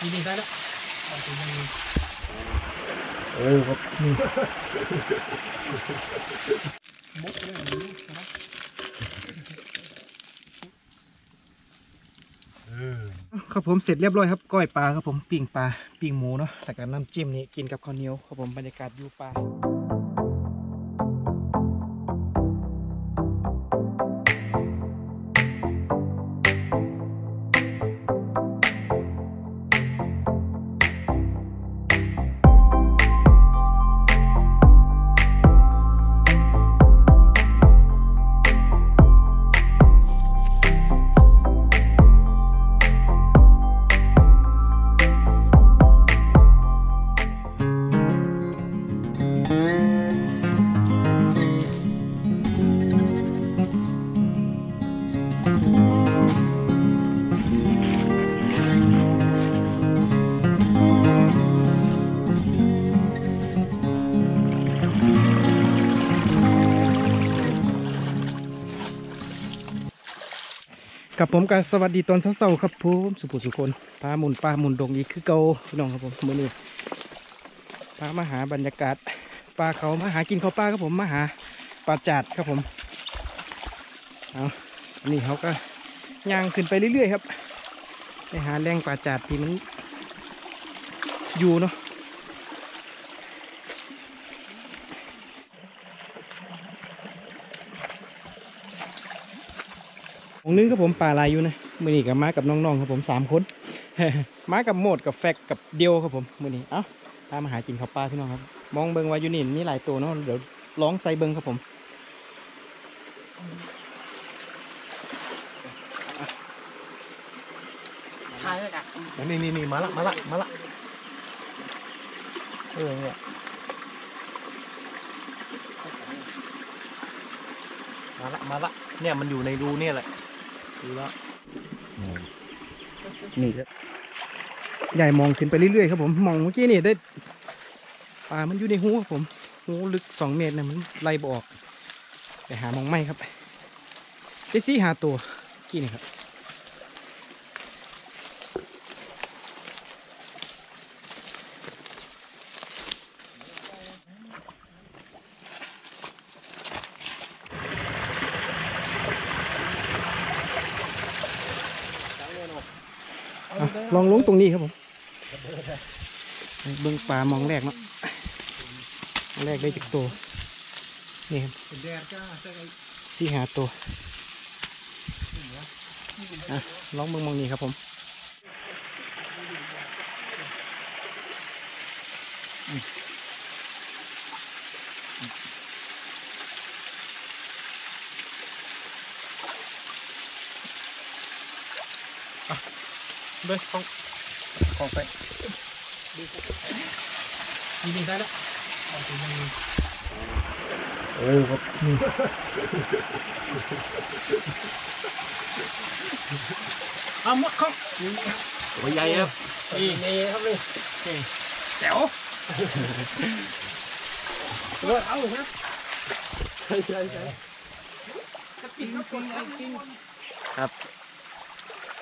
นี่นี่ได้แล้วเอาตัวยังมีโอ้ครับมุกเลยอันนี้นะครับผมเสร็จเรียบร้อยครับก้อยปลาครับผมปิ้งปลาปิ้งหมูเนาะแต่การน้ำจิ้มนี่กินกับข้าวเหนียวครับผมบรรยากาศอยู่ปลา กับผมกับสวัสดีตอนเช้าๆครับผมสุภุสุคนปลาหมุนปลาหมุนดงอีกคือเกาพี่น้องครับผมมือนี้พามาหาบรรยากาศปลาเขามาหากินเขาปลาครับผมมาหาปลาจาดครับผมเอานนี้เขาก็ย่างขึ้นไปเรื่อยๆครับไปหาแรงปลาจาดที่มันอยู่เนาะ องนึงครับผมปลาลายอยู่นะมือนี้กับมากับน้องๆครับผมสามคนมากับโหมดกับแฟกกับเดียวครับผมมือนี้เอ้าพามาหากินข้าวปลาพี่น้องครับ มองเบิงว่าอยู่นี่มีหลายตัวเนาะเดี๋ยวลองใส่เบิงครับผมทายเลยกันนี่นี่นี่มาละมาละมาละเออเนี่ยมาละมาละเนี่ยมันอยู่ในรูเนี่ยแหละ ดูแล้วนี่ครับใหญ่มองขึ้นไปเรื่อยๆครับผมมองเมื่อกี้นี่ได้ปลามันอยู่ในหูครับผมหูลึกสองเมตรนะมันไล่บออกไปหามองไม่ครับได้ซีหาตัวกี้นี่ครับ ลองลงตรงนี้ครับผมเบิ้งปลามองแรกเนาะแรกได้จากตัวนี่ครับสี่หาตัวอลองเบิ้งมองนี้ครับผม เบิ้งของของไปนี่นี่ได้แล้วเอาตัวยังมีโอ้ครับเอาหมดของตัวใหญ่ครับนี่นี่ครับนี่นี่แจ๋วเลิศเอาครับใช่ใช่ใช่ปิ้งปิ้งปิ้ง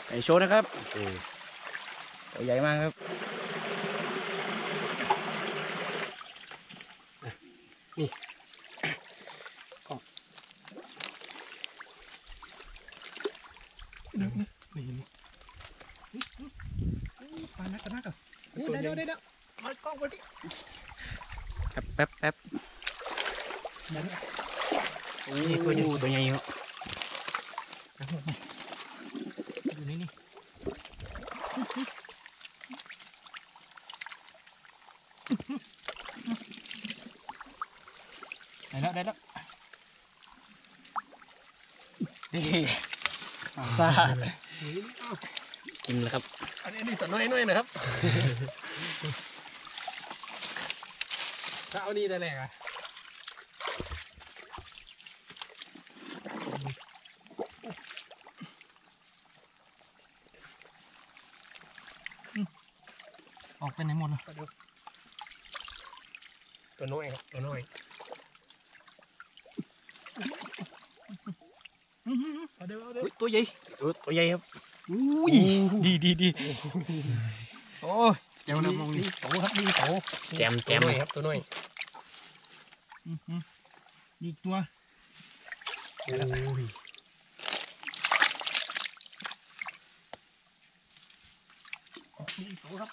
ไอโชว์นะครับ ตัวใหญ่มากครับ นี่นี่นี่นี่ปลานักกันนักอะนี่ได้แล้วได้แล้วมากล้องมาดิแป๊บแป๊บแป๊บนี่ตัวใหญ่ตัวใหญ่ครับอยู่นี่นี่ ได้แล้วได้แล้วนี่ซาดกินแล้วครับ อันนี้ตัวน้อยน้อยนะครับ ถ้าเอานี่ได้แหละอะออกไปไหนหมดเลย ตัวน้อยครับตัวน้อยเอาเดี๋ยวเอาเดี๋ยวตัวใหญ่ตัวตัวใหญ่ครับอุ้ยดีดีดีโอ้ยเจ้าน้ำมองนี่โตครับนี่โตแจมแจมตัวน้อยครับตัวน้อยอื้อหืออีกตัวโอ้ยนี่โตครับ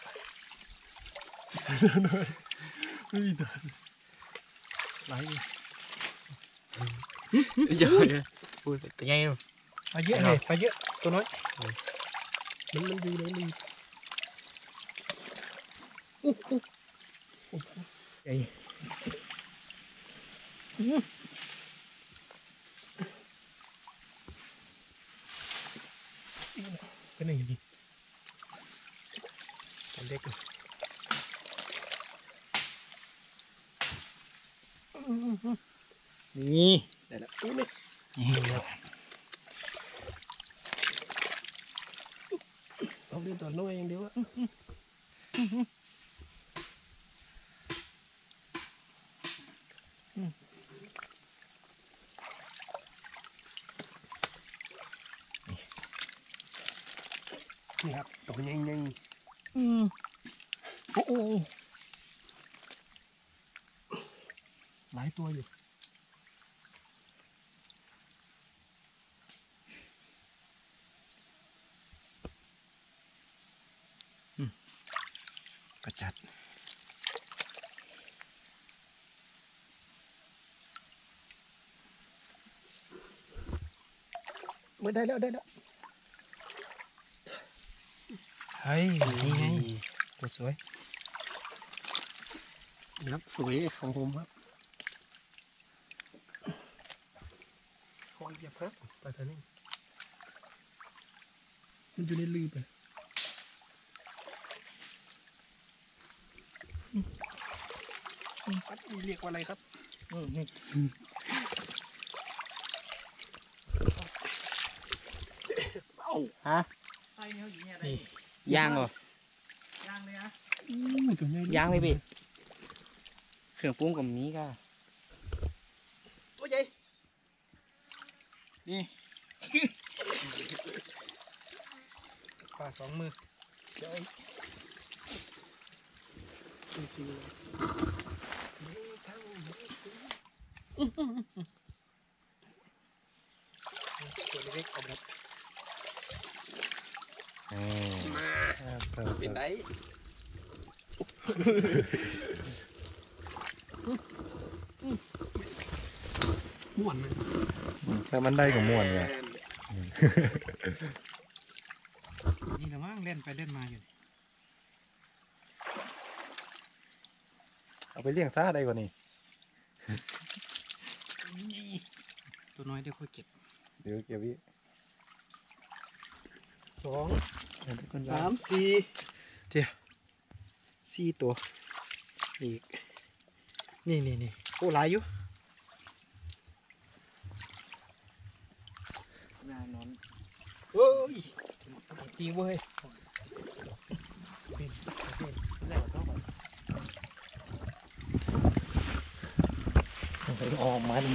นี่ตัวไหลดิเยอะเลยพูดแต่ยังไปเยอะเลยไปเยอะตัวน้อย มันมันอยู่ในนี่ ใหญ่ เป็นอย่างนี้ตัวเล็กเลย นี่ได้แล้วอุ้ยนี่นี่เอาเล่นตัวน้อยอย่างเดียวอะนี่ครับตัวใหญ่ๆอืมโอ้โหหลายตัวอยู่ ไม่ได้แล้วได้แล้วเฮ้ยนี่ไงตัวสวยครับสวยของผมครับขอเหยียบครับไปเถอะนี่มันอยู่ในลืบเลยอืมอืมปัดนี่เรียกว่าอะไรครับ อืม นี่เอ้าฮะนี่ย่างเหรอย่างเลยนะอู้ตัวใหญ่ย่างเลยพี่เครื่องปรุงกับมีก็โอ้ยใหญ่นี่ปลาสองมือเดี๋ยวชิวๆเลยนี่ทั้งตัวเล็กๆเอาแบบมา เปิดเป็นไดม่วนไหมแต่มันได้กับม่วนไงนี่ละมั้งเล่นไปเล่นมาอยู่ เอาไปเลี้ยงซาได้กว่านี้ ตัวน้อยเดี๋ยวค่อยเก็บ เดี๋ยวเก็บวิ สองสาสามมสี่สี่ตัวอีกนี่นี่นี่โอ้หลายอยู่หน้านอนเฮ้ยตีเว้ยแล้วก็ออกมาดิ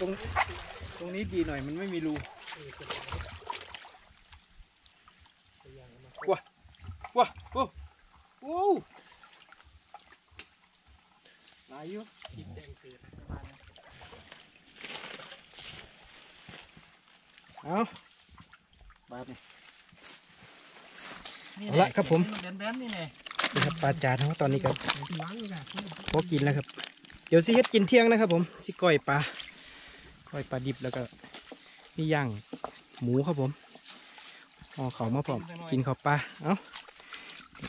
ตรง ตรงนี้ดีหน่อยมันไม่มีรูว้าว้าโอ้โอ้หลายอยู่จิบแดงเกิดเอาบาดนี่เอาละครับผมแบนๆนี่ไงนี่ครับปลาจานเขาตอนนี้ครับพอกินแล้วครับ เดี๋ยวสิเฮ็ดกินเที่ยงนะครับผมสิก้อยปลา ก้อยปลาดิบแล้วก็นี่ย่างหมูครับผมห่อเขาวมาพร้อมกินข้าวปลาเอา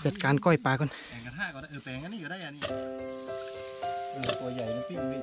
จัดการก้อยปลาก่อนแปลงกระทะก่อนนะเออแปลงอันนี้ก็ได้อันนี้เออตัวใหญ่นี่ปิ้งพี่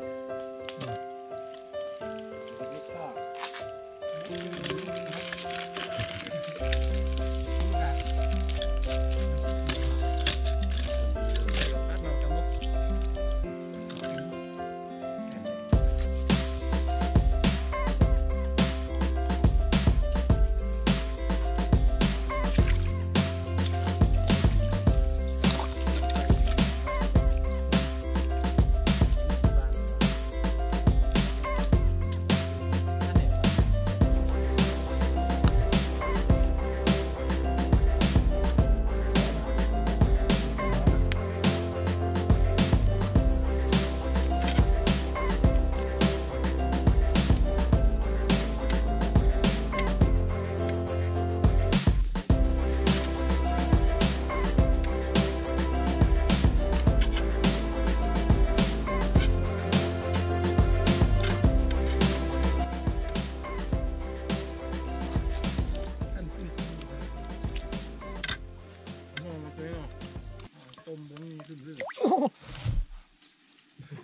จมบ่ขึ้นขึ้นโอ้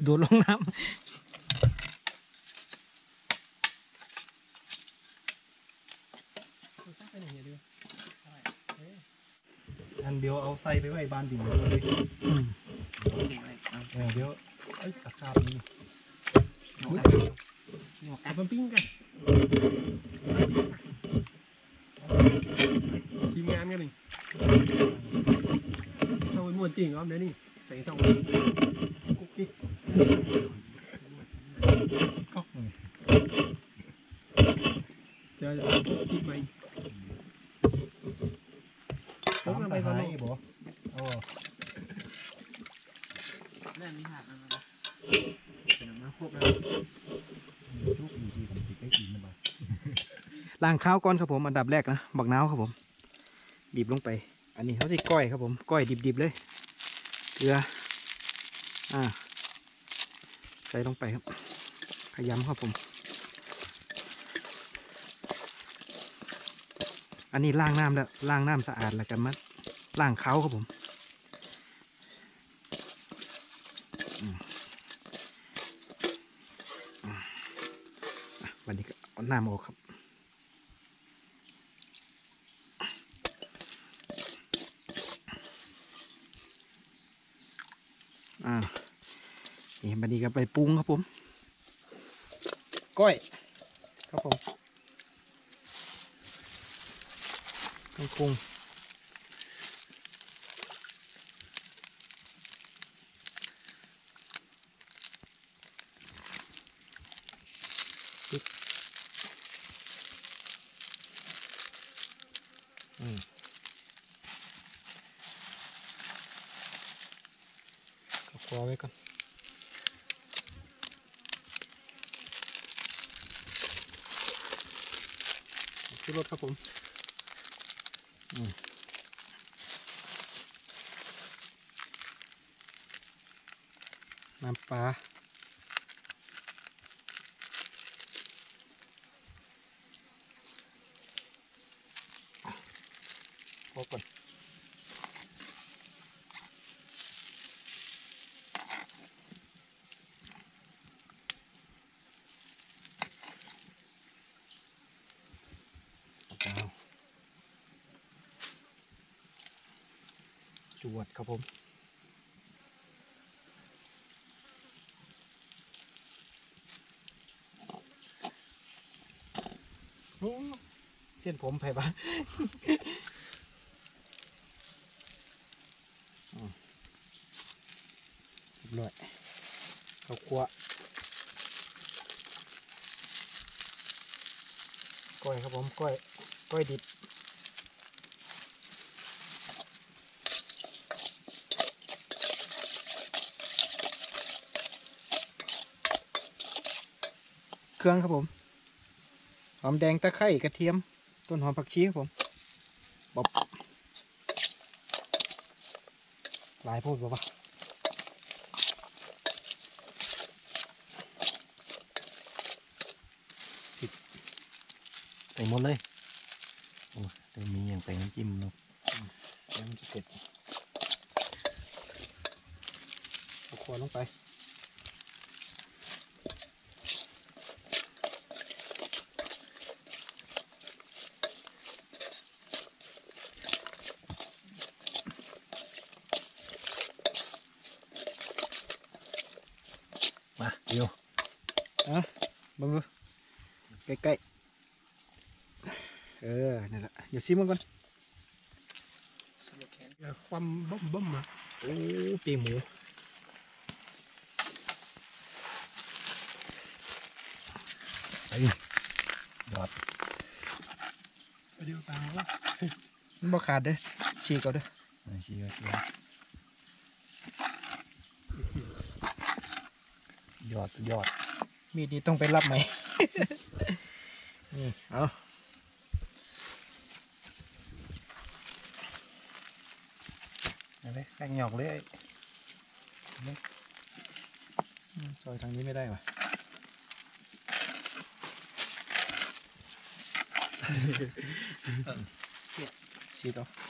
โดดลงน้ำอันเดียวเอาใส่ไปไว้บ้านดิ่งเลยเดี๋ยวไอ้ยตะขาบนี่อบปั้มปิ้งกันทีมงานกันหนี่ เข้าไปม่วนจริงครับเดี๋ยวนี้ใส่ช่องกุ๊กกิ๊กก๊อกเลยเดี๋ยวจะเอากุ๊กกิ๊กไปตามไปให้บ่โอ้เรื่องนี้หักมันมาเป็นน้ำครบแล้วลูกอยู่ที่ผมติดได้กินนะบ่ล้างข้าวก่อนครับผมอันดับแรกนะบักน้าวครับผม บีบลงไปอั นนี้เขาสิก้อยครับผมก้อยดิบๆเลยเกลืออ่าใส่ลงไปครับ ขยำครับผม อันนี้ล้างน้ำแล้วล้างน้ำสะอาดแล้วกันมาล้างเขาครับผมอันนี้ก็เอาน้ำออกครับ อ่า นี่บันนี้ก็ไปปรุงครับผม ก้อย ครับผมต้องปรุงปึ๊บอืมก็ครัวไว้ก่อน รสครับผมน้ำปลาพอก่อนเอาเปล่าจ วดครับผมเส้นผมไผ่บ้านอืมเรียบร้อยข้าวคั่วก้อยครับผมก้อยก้อยดิบ เครื่องครับผม หอมแดงตะไคร้กระเทียม ต้นหอมผักชีครับผมบอบหลายโพูดบ่ปะใส่หมดเลย โอ้แต่มีอย่างใส่น้ำจิ้มเนาะเดี๋ยวมันจะเผ็ดเอาขวดลงไป มาเดี๋ยว เบังดูใกล้ๆเออนั่นแหละเดี๋ยวซิมมันก่อนความบ้มบ้มๆอะโอ้ปีกหมูยอดไปเดียวตามว่ามันบ่ขาดเด้อฉีกเอาเด้อ มาเชียร์เชียร์ยอดยอดมีดนี้ต้องไปรับไหม นี่ เอาอะไรแป้งหยอกเลยอืมซอยทางนี้ไม่ได้ว่ะฉีกเอา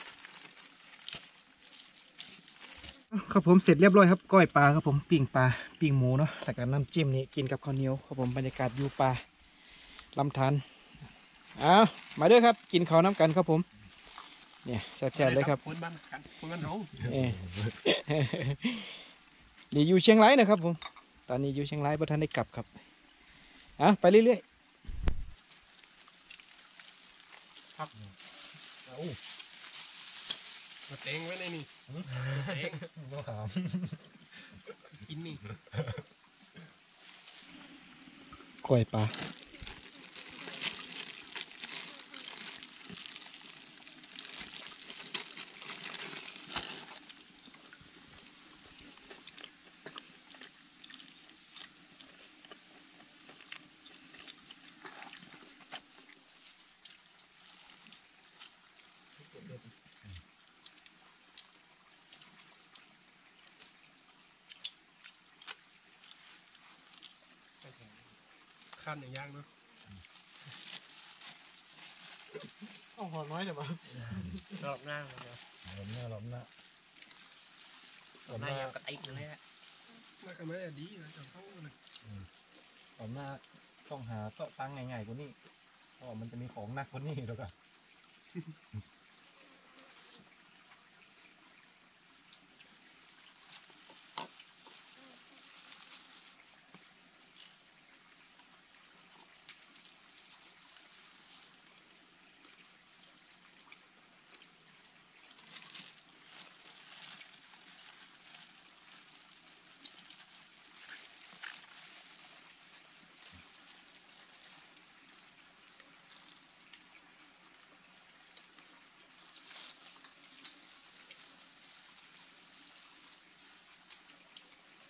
ครับผมเสร็จเรียบร้อยครับก้อยปลาครับผมปิ้งปลาปิ้งหมูเนาะแล้วก็น้ำจิ้มนี่กินกับข้าวเหนียวครับผมบรรยากาศอยู่ปลาลำธารอ้าวมาเด้อครับ กินข้าวน้ำกันครับผม เนี่ยแซ่บๆเลยครับคนบ้านกันคนบ้านเราเออนี่อยู่เชียงรายนะครับผม ตอนนี้อยู่เชียงรายบ่ทันได้กลับครับอะไปเรื่อยมาเต็งไว้ในนี่เต็งก็ขามกินนี่ๆก้อยปลา ขั้นอย่างย่างเนาะเอาหอมน้อยเดี๋ยวมารอบหน้าเลยนะหลมหน้าหลมหน้าหอมหน้ายังกระติกเลยฮะน่าจะไม่ดีนะจะเข้าเลยหลมหน้าต้องหาโต๊ะตั้งง่ายๆกว่านี้เพราะว่ามันจะมีของหนักกว่านี้แล้วก็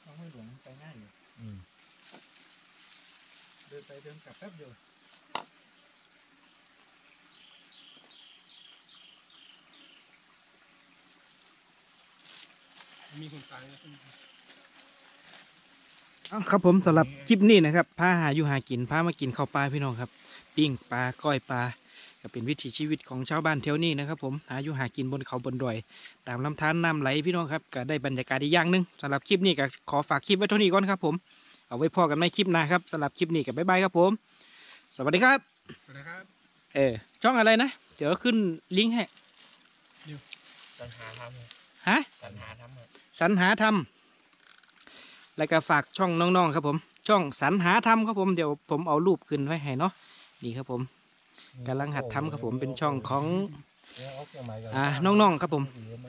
ต้องให้หลวงไปง่ายอยู่ อืม เดิ นไปเดินกลับแป๊บเดียวมีคนตายนะเอาครับผมสำหรับคลิปนี้นะครับพาหาอยู่หากินพามากินข้าวปลาพี่น้องครับ ปิ้งปลาก้อยปลาก็เป็นวิถีชีวิตของชาวบ้านแถวนี้นะครับ ผมหาอยู่หากินบนเขาบนดอย ตามลำธารน้ำไหลพี่น้องครับก็ได้บรรยากาศอีกอย่างหนึ่งสำหรับคลิปนี้ก็ขอฝากคลิปไว้เท่านี้ก่อนครับผม เอาไว้พอกันในคลิปหน้าครับสำหรับคลิปนี้ก็บ๊ายบายครับผม สวัสดีครับสวัสดีครับ เออช่องอะไรนะ เดี๋ยวขึ้นลิงก์ให้สัญหาทำเลยฮะสัญหาทำเลยสรรหาธรรมแล้วก็ฝากช่องน้องๆครับผม ช่องสรรหาธรรมครับผมเดี๋ยวผมเอารูปขึ้นไว้ให้เนาะนี่ครับผมกำลังหัดทำครับผมเป็นช่องของเนี่ยเอาเครื่องหมายก่อ่าน้องๆครับผมเหลือไหม